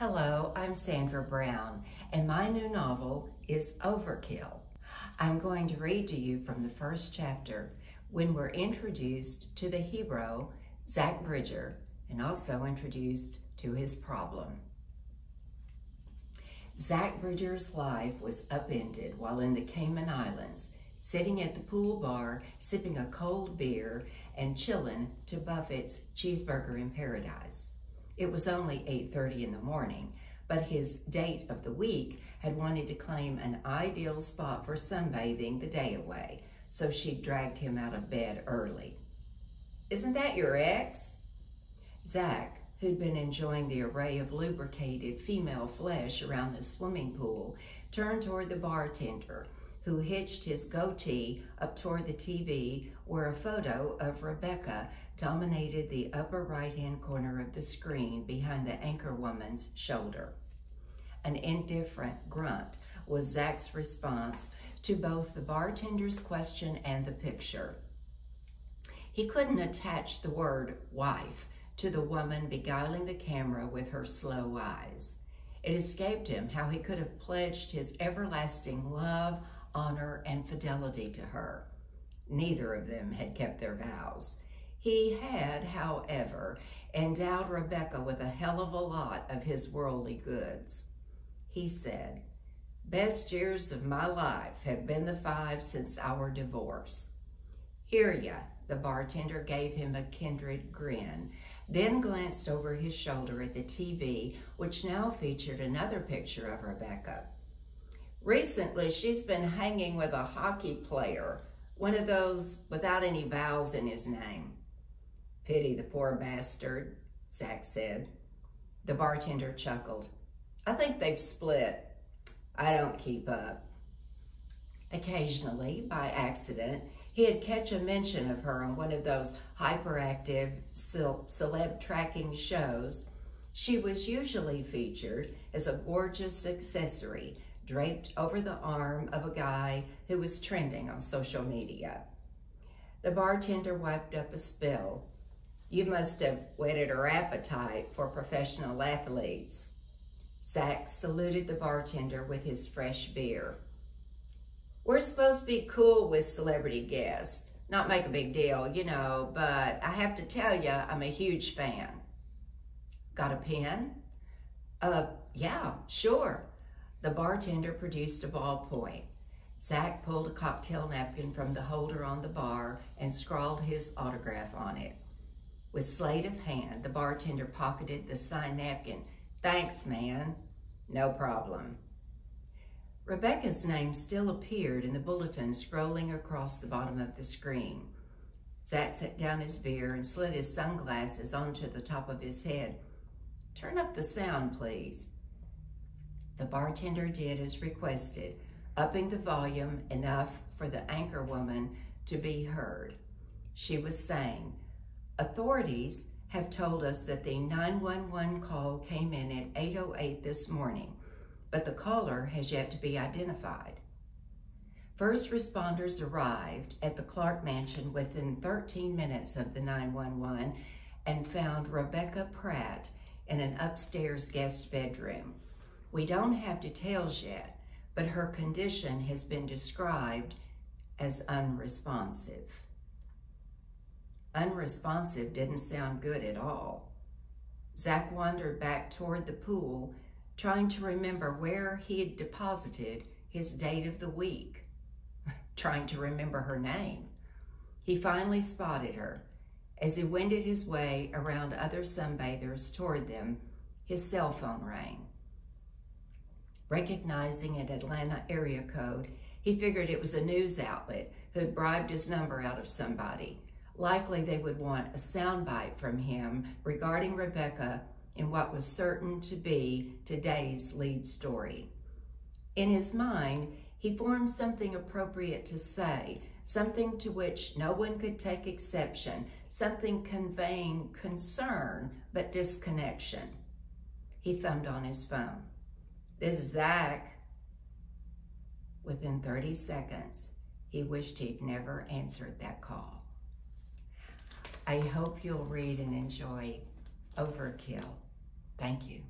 Hello, I'm Sandra Brown, and my new novel is Overkill. I'm going to read to you from the first chapter when we're introduced to the hero, Zach Bridger, and also introduced to his problem. Zach Bridger's life was upended while in the Cayman Islands, sitting at the pool bar, sipping a cold beer and chilling to Buffett's Cheeseburger in Paradise. It was only 8.30 in the morning, but his date of the week had wanted to claim an ideal spot for sunbathing the day away, so she dragged him out of bed early. Isn't that your ex? Zach, who'd been enjoying the array of lubricated female flesh around the swimming pool, turned toward the bartender, who hitched his goatee up toward the TV where a photo of Rebecca dominated the upper right-hand corner of the screen behind the anchor woman's shoulder. An indifferent grunt was Zach's response to both the bartender's question and the picture. He couldn't attach the word wife to the woman beguiling the camera with her slow eyes. It escaped him how he could have pledged his everlasting love, honor, and fidelity to her. Neither of them had kept their vows. He had, however, endowed Rebecca with a hell of a lot of his worldly goods. He said, Best years of my life have been the five since our divorce. Hear ya, the bartender gave him a kindred grin, then glanced over his shoulder at the TV, which now featured another picture of Rebecca. Recently, she's been hanging with a hockey player, one of those without any vowels in his name. Pity the poor bastard, Zach said. The bartender chuckled. I think they've split. I don't keep up. Occasionally, by accident, he'd catch a mention of her on one of those hyperactive celeb tracking shows. She was usually featured as a gorgeous accessory draped over the arm of a guy who was trending on social media. The bartender wiped up a spill. You must have whetted her appetite for professional athletes. Zach saluted the bartender with his fresh beer. We're supposed to be cool with celebrity guests. Not make a big deal, you know, but I have to tell you, I'm a huge fan. Got a pen? Uh, yeah, sure. The bartender produced a ballpoint. Zach pulled a cocktail napkin from the holder on the bar and scrawled his autograph on it. With sleight of hand, the bartender pocketed the signed napkin. Thanks, man. No problem. Rebecca's name still appeared in the bulletin scrolling across the bottom of the screen. Zach set down his beer and slid his sunglasses onto the top of his head. Turn up the sound, please. The bartender did as requested, upping the volume enough for the anchor woman to be heard. She was saying, authorities have told us that the 911 call came in at 8.08 this morning but the caller has yet to be identified. First responders arrived at the Clark Mansion within 13 minutes of the 911 and found Rebecca Pratt in an upstairs guest bedroom. We don't have details yet, but her condition has been described as unresponsive. Unresponsive didn't sound good at all. Zach wandered back toward the pool trying to remember where he had deposited his date of the week, trying to remember her name. He finally spotted her. As he wended his way around other sunbathers toward them, his cell phone rang. Recognizing an Atlanta area code, he figured it was a news outlet who'd bribed his number out of somebody. Likely they would want a soundbite from him regarding Rebecca in what was certain to be today's lead story. In his mind, he formed something appropriate to say, something to which no one could take exception, something conveying concern but disconnection. He thumbed on his phone. This Zach, within 30 seconds, he wished he'd never answered that call. I hope you'll read and enjoy Overkill. Thank you.